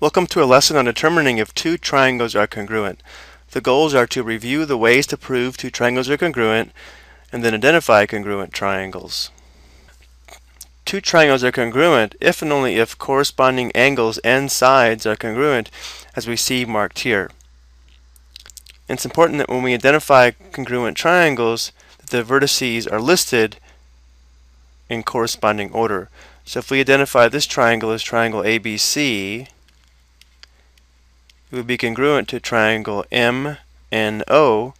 Welcome to a lesson on determining if two triangles are congruent. The goals are to review the ways to prove two triangles are congruent and then identify congruent triangles. Two triangles are congruent if and only if corresponding angles and sides are congruent as we see marked here. It's important that when we identify congruent triangles that the vertices are listed in corresponding order. So if we identify this triangle as triangle ABC, it would be congruent to triangle MNO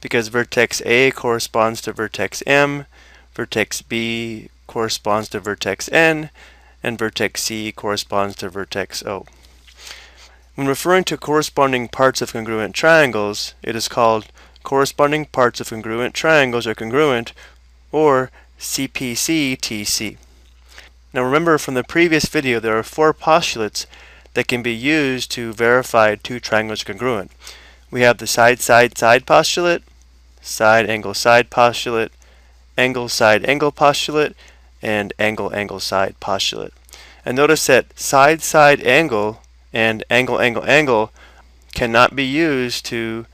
because vertex A corresponds to vertex M, vertex B corresponds to vertex N, and vertex C corresponds to vertex O. When referring to corresponding parts of congruent triangles, it is called corresponding parts of congruent triangles are congruent, or CPC-TC. Now remember from the previous video there are four postulates that can be used to verify two triangles congruent. We have the side-side-side postulate, side-angle-side postulate, angle-side-angle postulate, and angle-angle-side postulate. And notice that side-side-angle and angle-angle-angle cannot be used to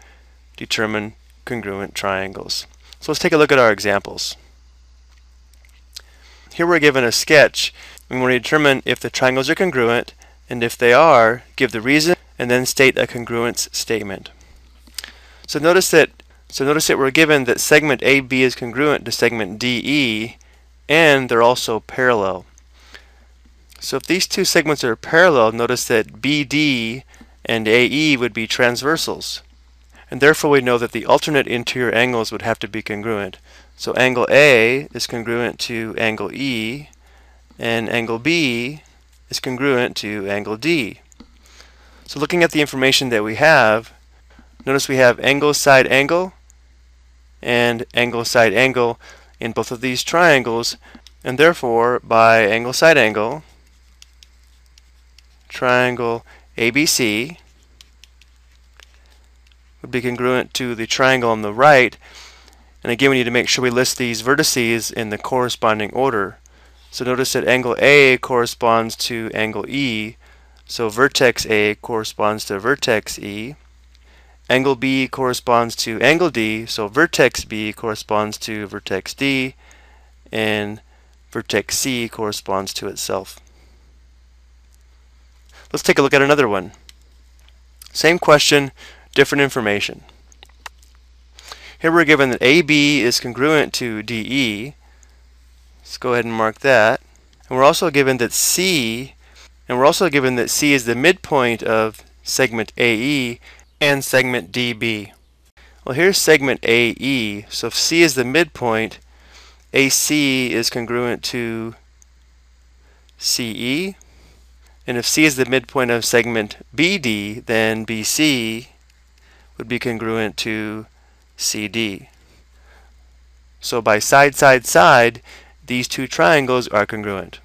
determine congruent triangles. So let's take a look at our examples. Here we're given a sketch. We want to determine if the triangles are congruent, and if they are, give the reason, and then state a congruence statement. So notice that so notice that we're given that segment AB is congruent to segment DE, and they're also parallel. So if these two segments are parallel, notice that BD and AE would be transversals. And therefore we know that the alternate interior angles would have to be congruent. So angle A is congruent to angle E, and angle B is congruent to angle D. So looking at the information that we have, notice we have angle side angle and angle side angle in both of these triangles, and therefore by angle side angle, triangle ABC would be congruent to the triangle on the right and again, we need to make sure we list these vertices in the corresponding order. So notice that angle A corresponds to angle E. So vertex A corresponds to vertex E. Angle B corresponds to angle D. So vertex B corresponds to vertex D. And vertex C corresponds to itself. Let's take a look at another one. Same question, different information. Here we're given that AB is congruent to DE. Let's go ahead and mark that. And we're also given that C, and we're also given that C is the midpoint of segment AE and segment DB. Well, here's segment AE. So if C is the midpoint, AC is congruent to CE. And if C is the midpoint of segment BD, then BC would be congruent to CD. So by side, side, side, these two triangles are congruent.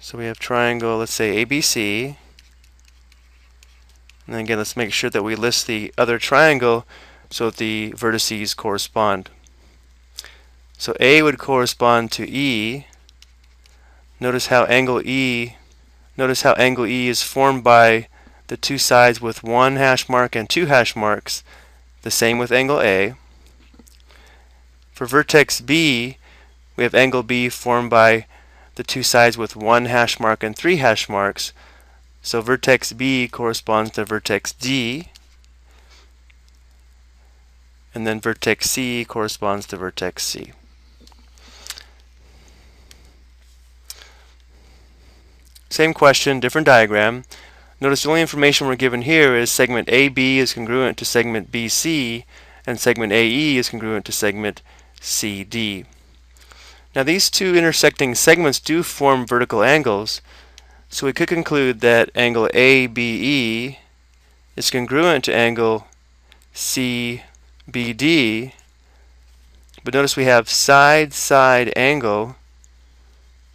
So we have triangle, let's say ABC. And then again, let's make sure that we list the other triangle so that the vertices correspond. So A would correspond to E. Notice how angle E, notice how angle E is formed by the two sides with one hash mark and two hash marks, the same with angle A. For vertex B, we have angle B formed by the two sides with one hash mark and three hash marks. So vertex B corresponds to vertex D, and then vertex C corresponds to vertex C. Same question, different diagram. Notice the only information we're given here is segment AB is congruent to segment BC and segment AE is congruent to segment CD. Now these two intersecting segments do form vertical angles, so we could conclude that angle ABE is congruent to angle CBD, but notice we have side-side angle,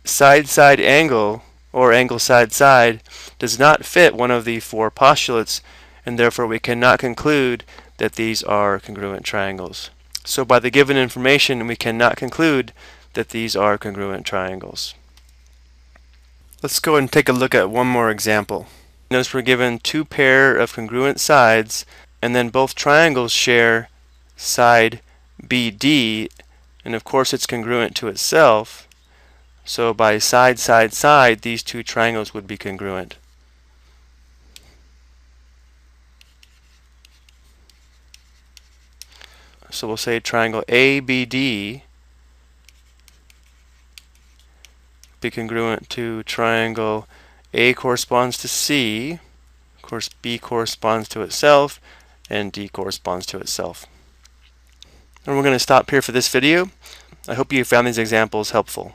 side-side angle or angle side side does not fit one of the four postulates and therefore we cannot conclude that these are congruent triangles. So by the given information, we cannot conclude that these are congruent triangles. Let's go and take a look at one more example. Notice we're given two pair of congruent sides, and then both triangles share side BD, and of course it's congruent to itself. So by side, side, side, these two triangles would be congruent. So we'll say triangle ABD be congruent to triangle A corresponds to C, of course B corresponds to itself, and D corresponds to itself. And we're going to stop here for this video. I hope you found these examples helpful.